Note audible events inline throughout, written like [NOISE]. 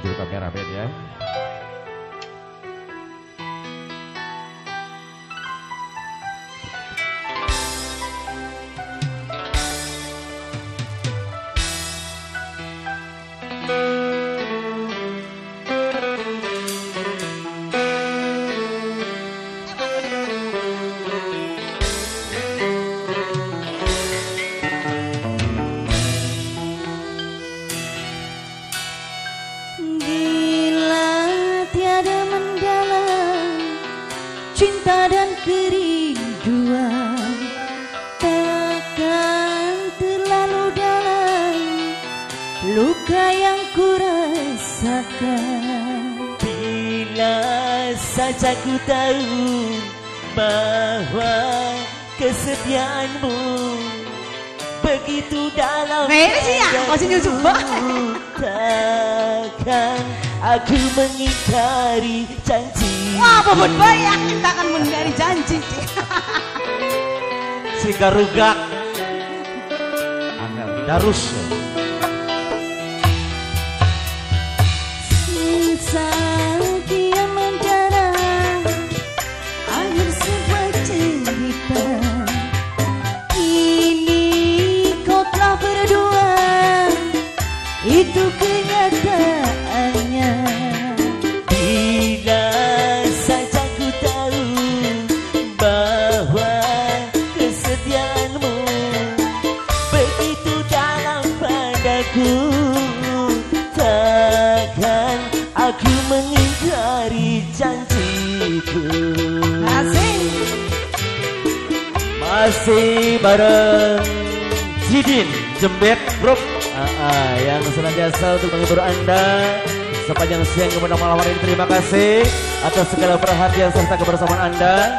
menuju kameramen ya. Cinta dan kerinduan Takkan terlalu dalam Luka yang ku rasakan Bila saja ku tahu bahwa kesetiaanmu begitu dalam. Takkan aku mengingkari janji Wah, bobot bayang kita akan menghindari janji. [LAUGHS] Si garugak Angel. Darus. Sekian mendalam Akhir sebuah cerita Masih bareng Jidin Jembet Group Ah, ah, yang senantiasa untuk menghibur Anda sepanjang siang kepada malam hari ini. Terima kasih atas segala perhatian serta kebersamaan Anda.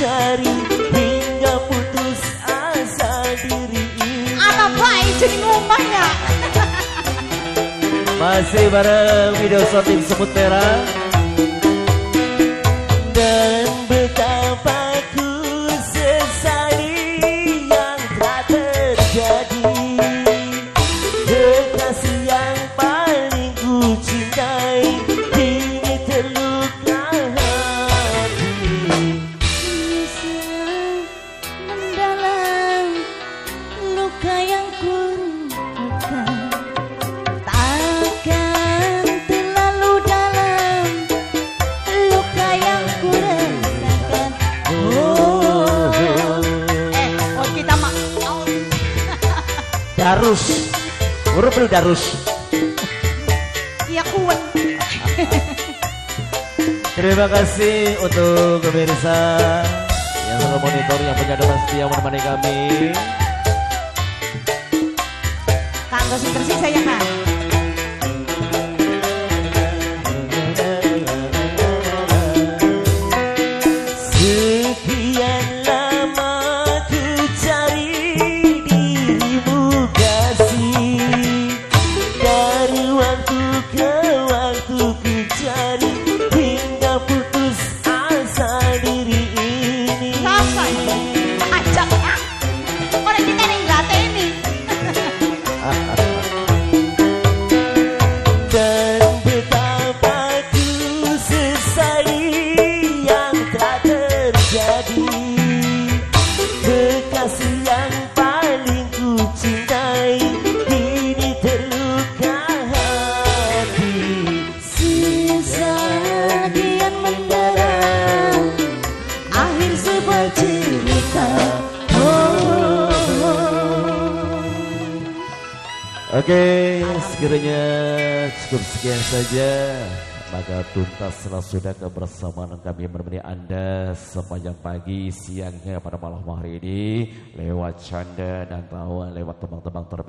cari Hingga putus asa diri ini. Apa baik jadi ngomong ya? Masih bareng video shooting semut merah Darus Huruf lu Darus iya kuat [LAUGHS] Terima kasih untuk pemirsa yang selalu monitor yang punya depan setia menemani kami. Kanggo sing tersisa ya Kak. Oke, sekiranya cukup sekian saja. Maka tuntaslah sudah kebersamaan kami menemani Anda sepanjang pagi, siangnya pada malam hari ini lewat canda dan tawa lewat tembang-tembang terbaik.